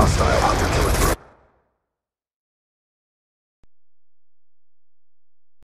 Hostile hunter